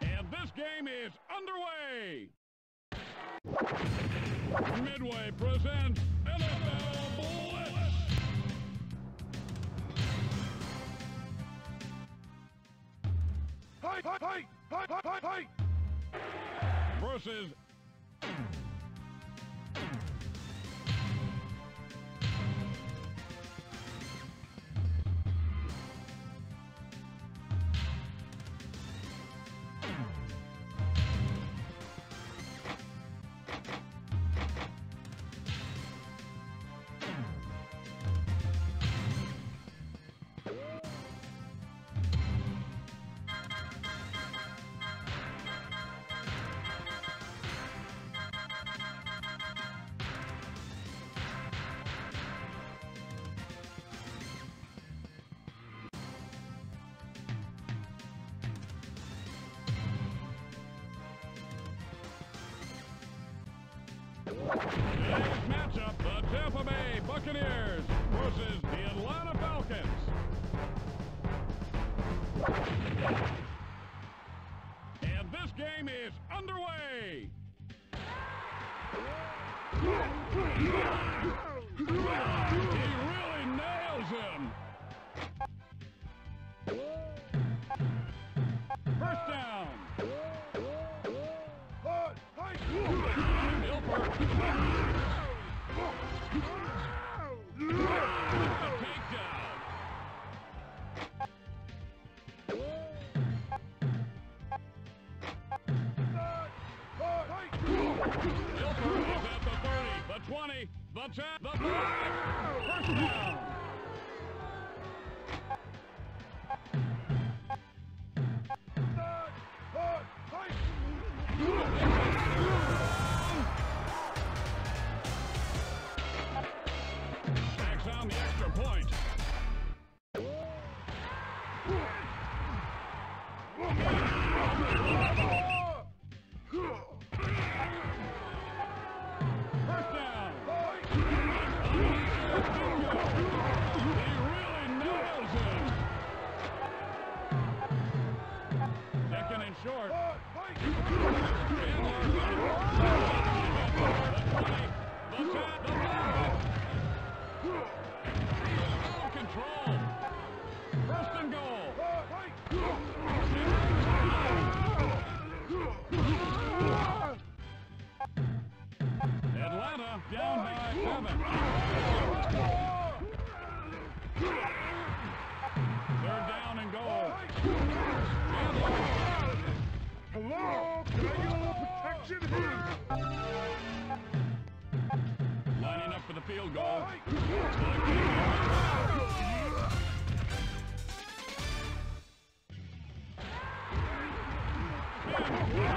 And this game is underway. Midway presents NFL Blitz. Hey, hey, hey, hey, hey, hey. Versus Next matchup, the Tampa Bay Buccaneers versus the Atlanta Falcons. Yeah!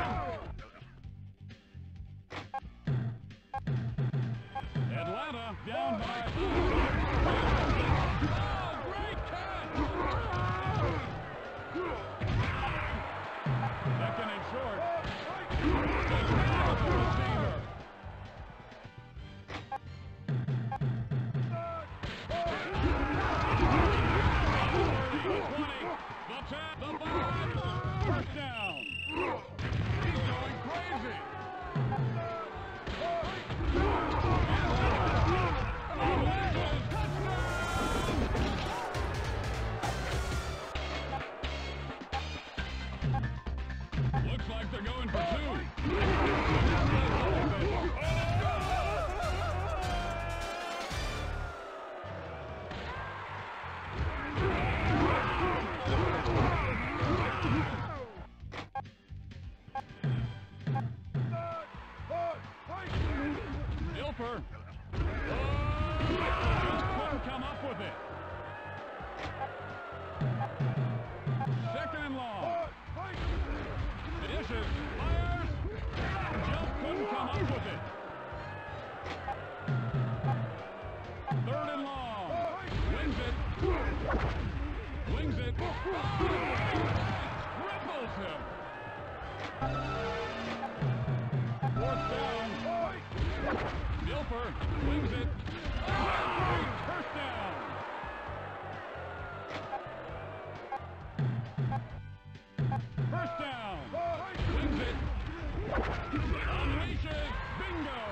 Cooper. Couldn't come up with it. Second and long. Fires. Just couldn't come up with it. Third and long. Wings it. Wings it. Oh, cripples him. Fourth down. Milford swings it. First down. First it. Unleashes. Bingo.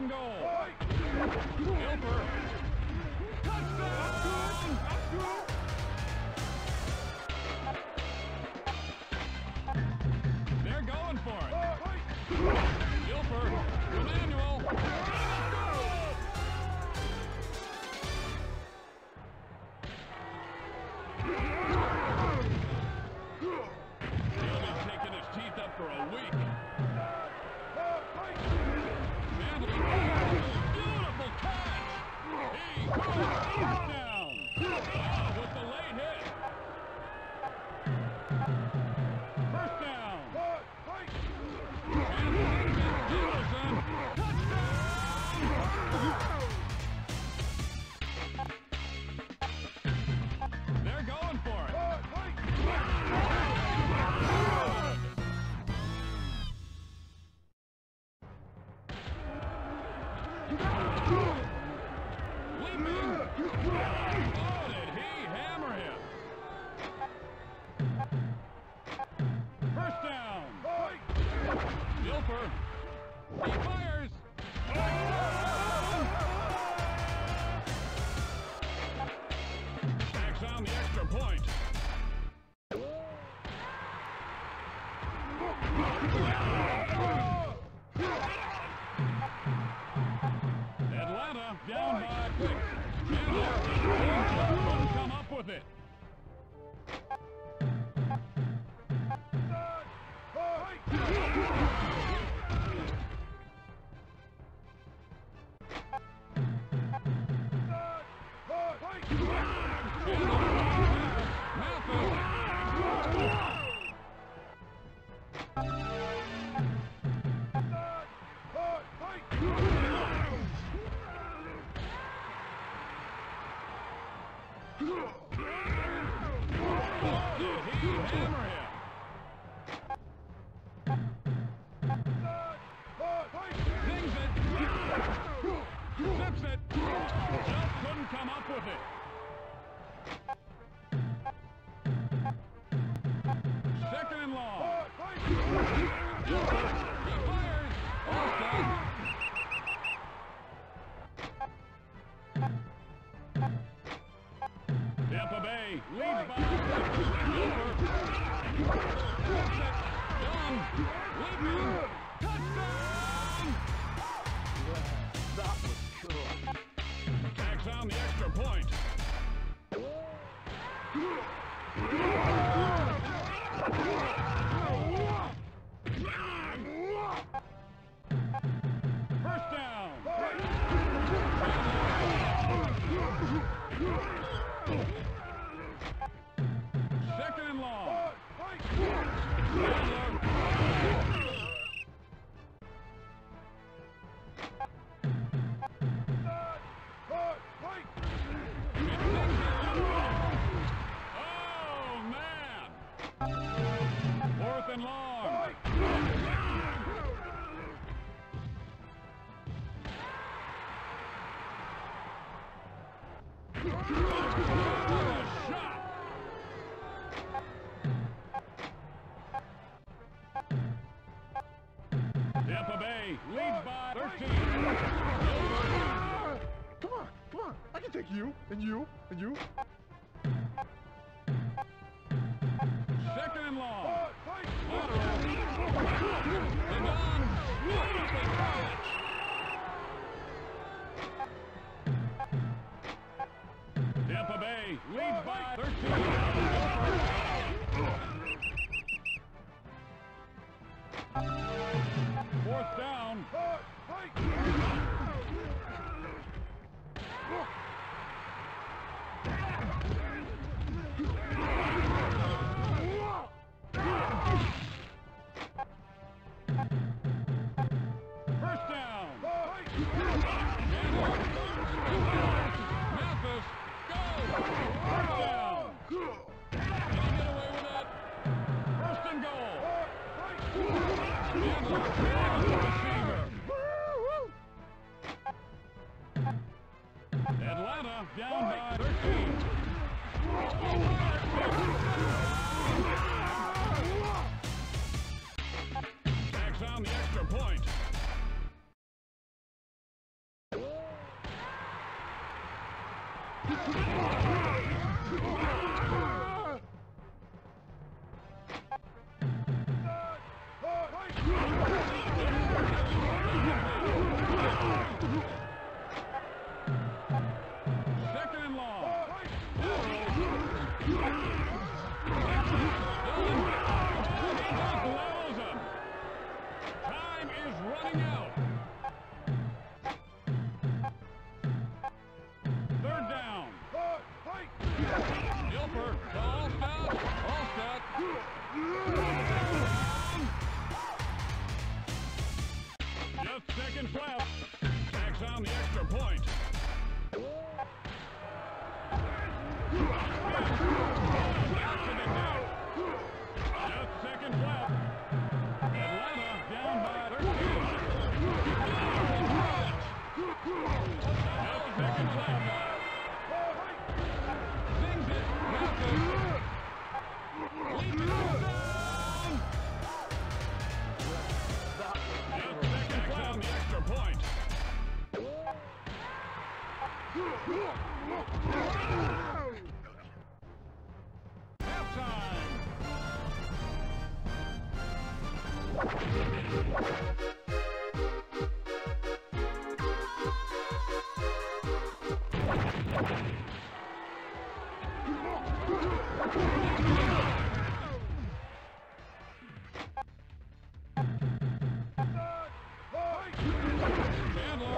in goal. Helper. They're going for it. Gilbert, Emmanuel. Fire! You, you, Mathis,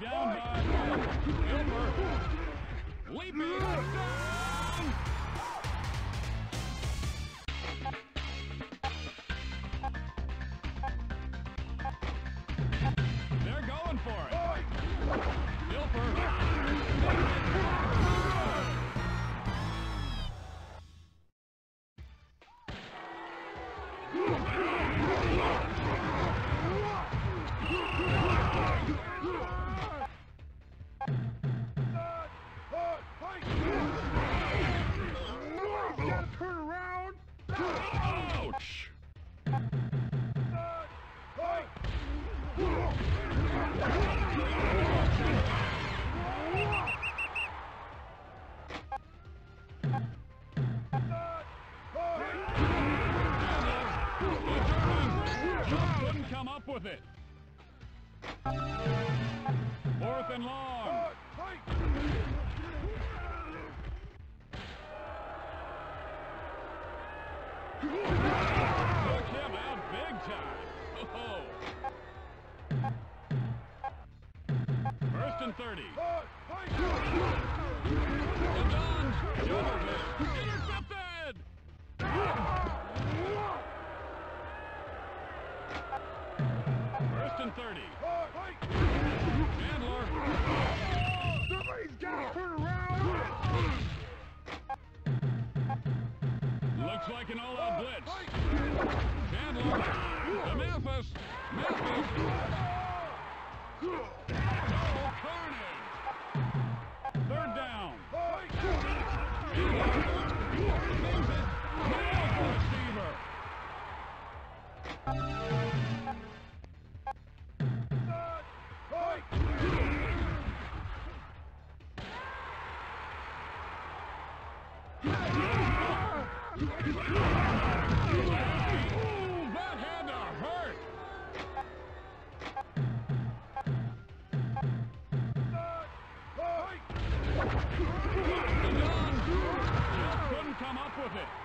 down by Ember. Leaping. Took him out big time. Oh. First and 30. Ladon juggled it. Intercepted! First and 30. Chandler. the Memphis, Memphis. Couldn't come up with it.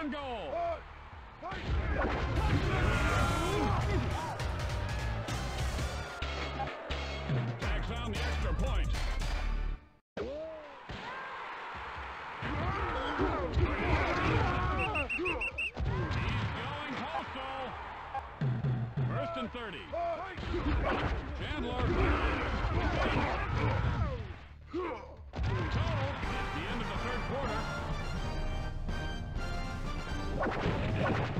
open goal. Tags on the extra point. First and 30. Chandler. Total at the end of the third quarter. Thank you.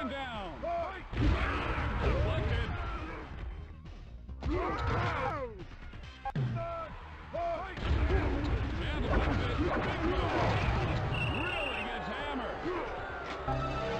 Second down. Deflected. And deflected. Big move. Really gets hammered.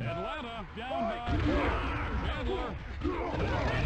Atlanta down by Chandler.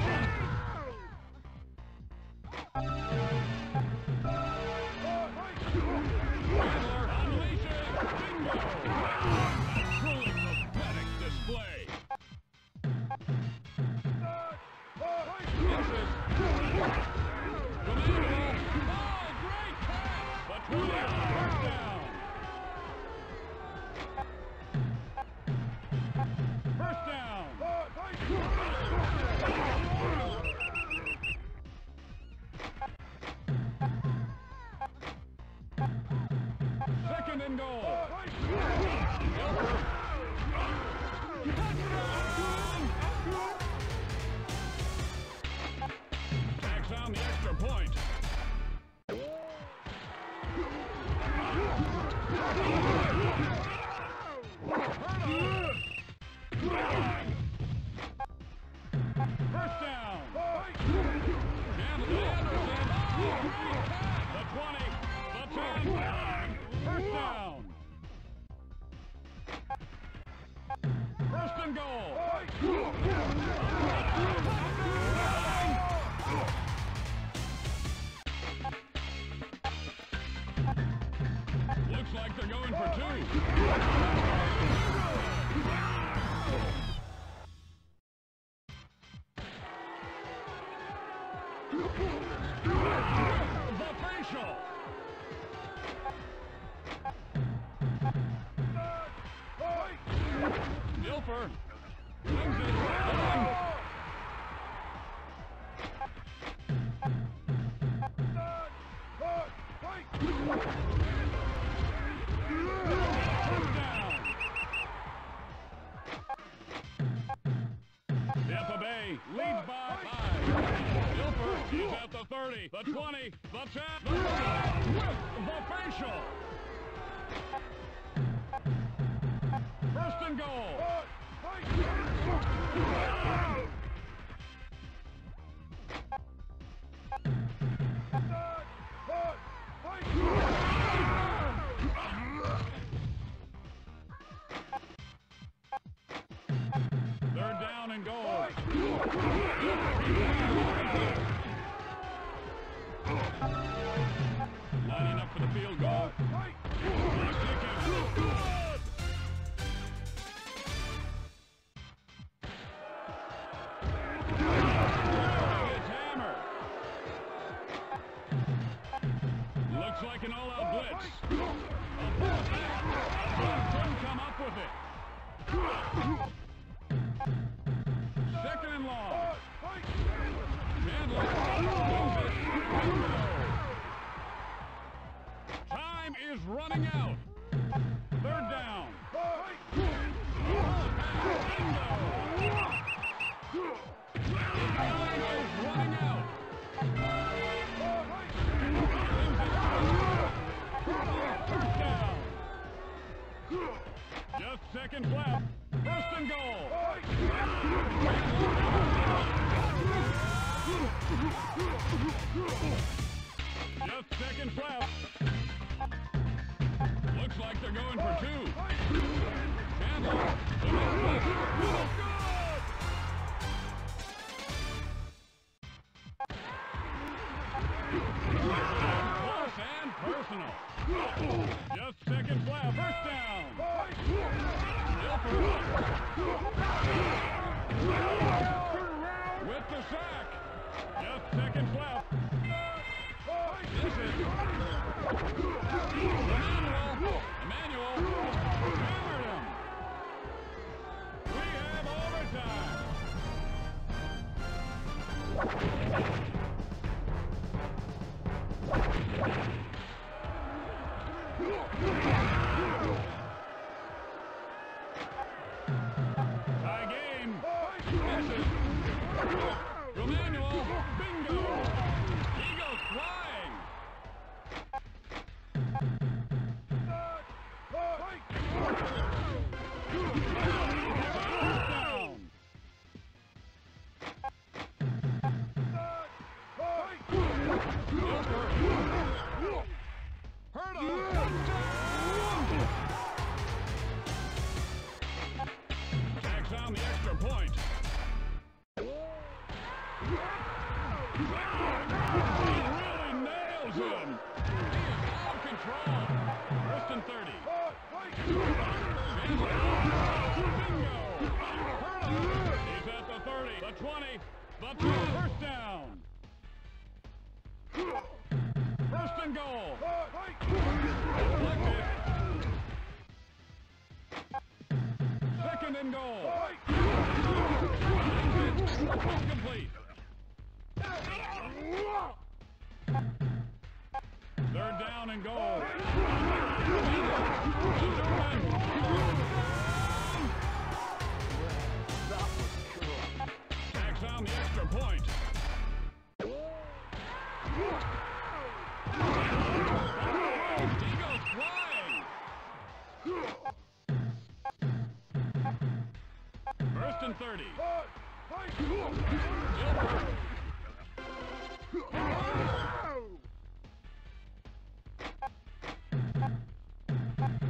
Lead by 5. Silver is at the 30, the 20, the 10, the five. with the facial. First and goal. Fight! Lining up for the field goal. time is running out. Third down. Just seconds left. First and goal. Just seconds left. Looks like they're going for two. Cancel. Second and goal. Complete. Third down and goal.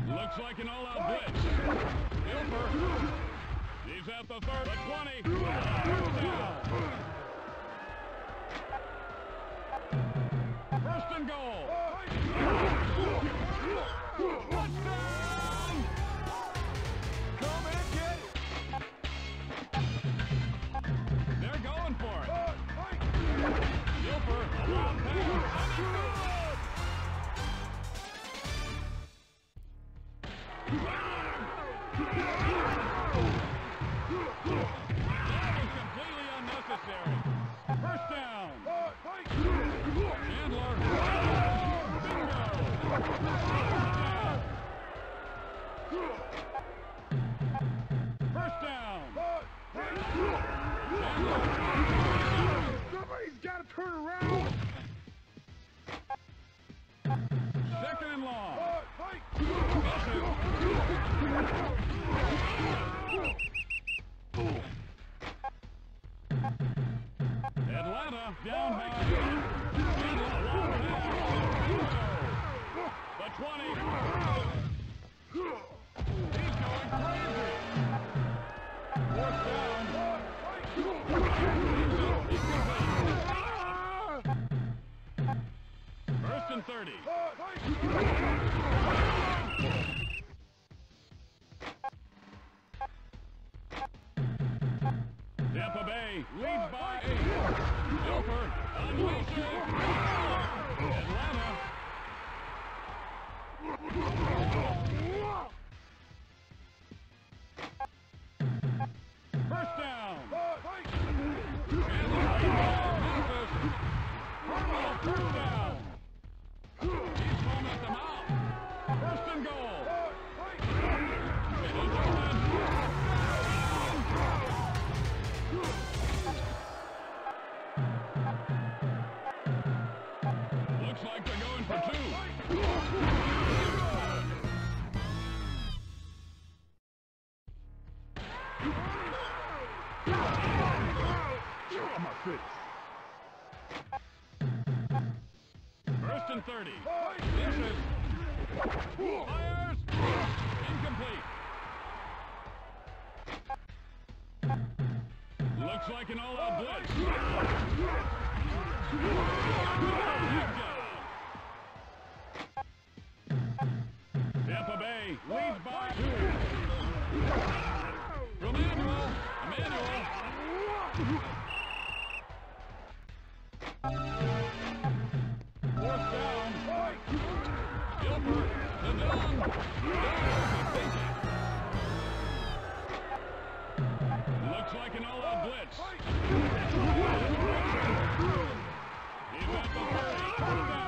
Looks like an all-out blitz. Dilfer. He's at the 30, 20. First and goal. Oh, Tampa Bay leads by eight. Doper unleashes. Atlanta Looks like an all-out blitz. Tampa Bay leads by two. From Emanuel. Emanuel. Fourth down. Gilbert. The down. down. Looks like an all-out blitz. He met the hurry.